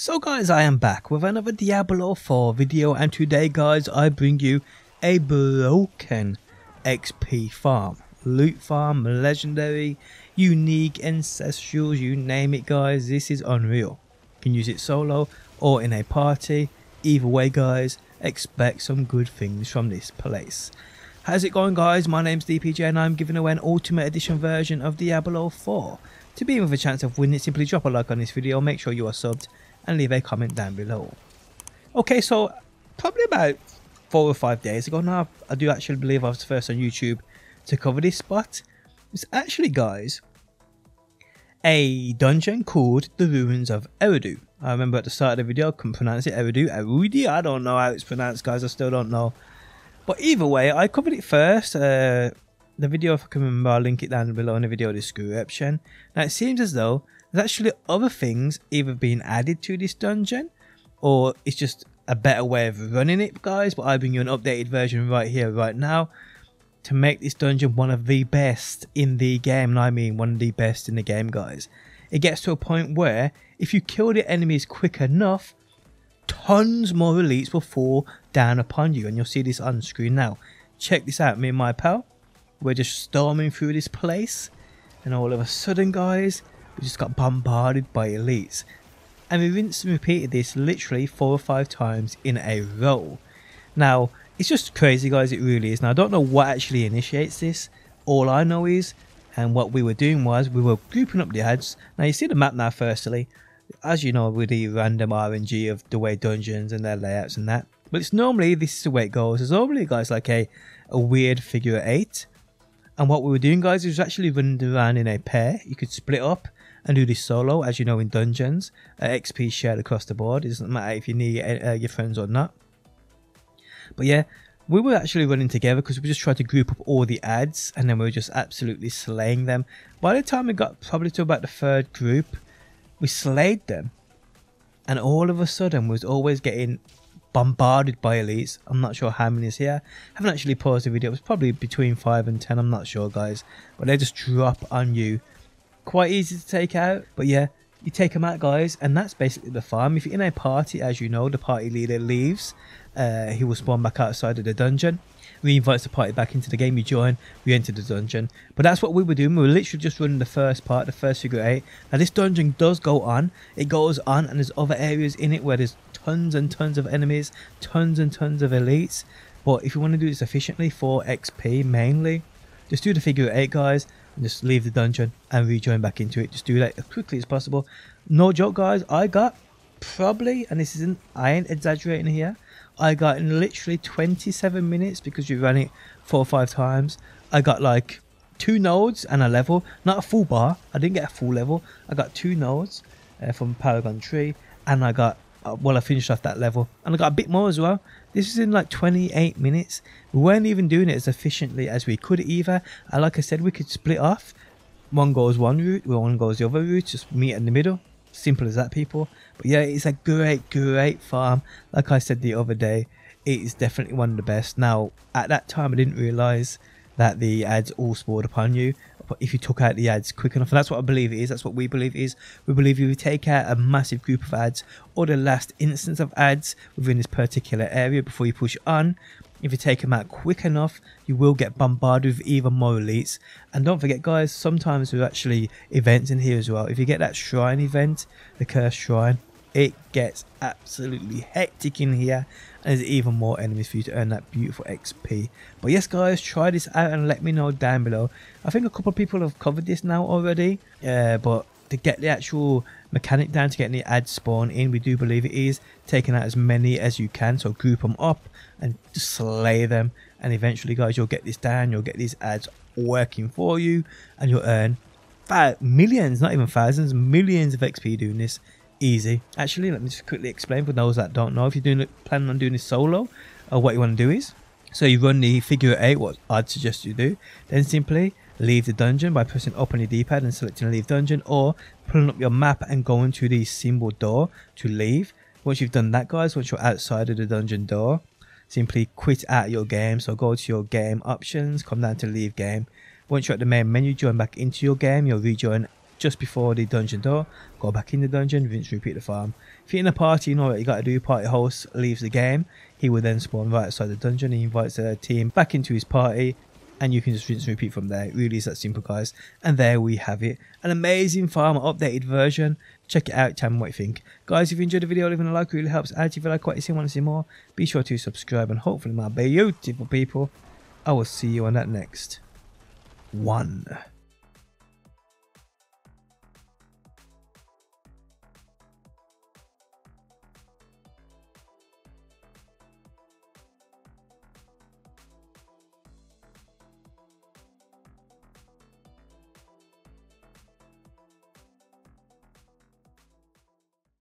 So guys, I am back with another Diablo 4 video and today guys, I bring you a broken XP farm. Loot farm, legendary, unique, ancestral, you name it guys, this is unreal. You can use it solo or in a party. Either way guys, expect some good things from this place. How's it going guys? My name's DPJ and I'm giving away an Ultimate Edition version of Diablo 4. To be in with a chance of winning, simply drop a like on this video, make sure you are subbed and leave a comment down below. Okay, so probably about four or five days ago now, I do actually believe I was the first on YouTube to cover this spot. It's actually, guys, a dungeon called the Ruins of Eridu. I remember at the start of the video, I couldn't pronounce it, Eridu, Erudi, I don't know how it's pronounced, guys, I still don't know. But either way, I covered it first. Uh, the video, if I can remember, I'll link it down below in the video description. Now, it seems as though there's actually other things either being added to this dungeon or it's just a better way of running it guys. But I bring you an updated version right here right now to make this dungeon one of the best in the game. And I mean one of the best in the game guys. It gets to a point where if you kill the enemies quick enough tons more elites will fall down upon you. And you'll see this on screen now. Check this out me and my pal. We're just storming through this place. And all of a sudden guys we just got bombarded by elites. And we rinsed and repeated this literally four or five times in a row. Now, it's just crazy guys, it really is. Now I don't know what actually initiates this. All I know is, and what we were doing was, we were grouping up the ads. Now you see the map now firstly. As you know with the random RNG of the way dungeons and their layouts and that. But it's normally, this is the way it goes. There's normally guys like a, a weird figure 8. And what we were doing guys is actually running around in a pair. You could split up and do this solo, as you know in dungeons. Uh, XP shared across the board. It doesn't matter if you need uh, your friends or not. But yeah, we were actually running together because we just tried to group up all the ads and then we were just absolutely slaying them. By the time we got probably to about the third group, we slayed them. And all of a sudden, we was always getting bombarded by elites. I'm not sure how many is here. I haven't actually paused the video. It was probably between 5 and 10. I'm not sure, guys. But they just drop on you quite easy to take out. But yeah, you take them out, guys, and that's basically the farm. If you're in a party, as you know, the party leader leaves. Uh, he will spawn back outside of the dungeon. We invite the party back into the game. You join, we enter the dungeon. But that's what we were doing. We were literally just running the first part, the first figure eight. Now this dungeon does go on. It goes on, and there's other areas in it where there's tons and tons of enemies, tons and tons of elites. But if you want to do this efficiently for XP mainly, just do the figure eight, guys just leave the dungeon and rejoin back into it. Just do that as quickly as possible. No joke, guys. I got probably, and this isn't, I ain't exaggerating here. I got in literally 27 minutes because you ran it four or five times. I got like two nodes and a level, not a full bar. I didn't get a full level. I got two nodes uh, from Paragon Tree, and I got uh, well, I finished off that level, and I got a bit more as well. This is in like 28 minutes. We weren't even doing it as efficiently as we could either. And like I said, we could split off. One goes one route, one goes the other route, just meet in the middle. Simple as that, people. But yeah, it's a great, great farm. Like I said the other day, it is definitely one of the best. Now, at that time, I didn't realize that the ads all spawned upon you if you took out the ads quick enough. And that's what I believe it is. That's what we believe it is. We believe if you take out a massive group of ads or the last instance of ads within this particular area before you push on, if you take them out quick enough, you will get bombarded with even more elites. And don't forget, guys, sometimes there's actually events in here as well. If you get that shrine event, the cursed shrine, it gets absolutely hectic in here and there's even more enemies for you to earn that beautiful XP. But yes guys, try this out and let me know down below. I think a couple of people have covered this now already, uh, but to get the actual mechanic down to getting the ads spawn in, we do believe it is taking out as many as you can. So group them up and slay them. And eventually guys, you'll get this down, you'll get these ads working for you and you'll earn millions, not even thousands, millions of XP doing this easy. Actually, let me just quickly explain for those that don't know. If you're doing it, planning on doing this solo, uh, what you want to do is, so you run the figure eight, what I'd suggest you do, then simply leave the dungeon by pressing up on your D-pad and selecting leave dungeon, or pulling up your map and going to the symbol door to leave. Once you've done that, guys, once you're outside of the dungeon door, simply quit out your game. So go to your game options, come down to leave game. Once you're at the main menu, join back into your game. You'll rejoin just before the dungeon door. Go back in the dungeon, rinse, repeat the farm. If you're in a party, you know what you gotta do. Party host leaves the game. He will then spawn right outside the dungeon. He invites the team back into his party and you can just rinse and repeat from there. It really is that simple, guys. And there we have it. An amazing farm updated version. Check it out, tell me what you think. Guys, if you enjoyed the video, leaving a like really helps out. If you like what you see and want to see more, be sure to subscribe and hopefully my beautiful people, I will see you on that next one.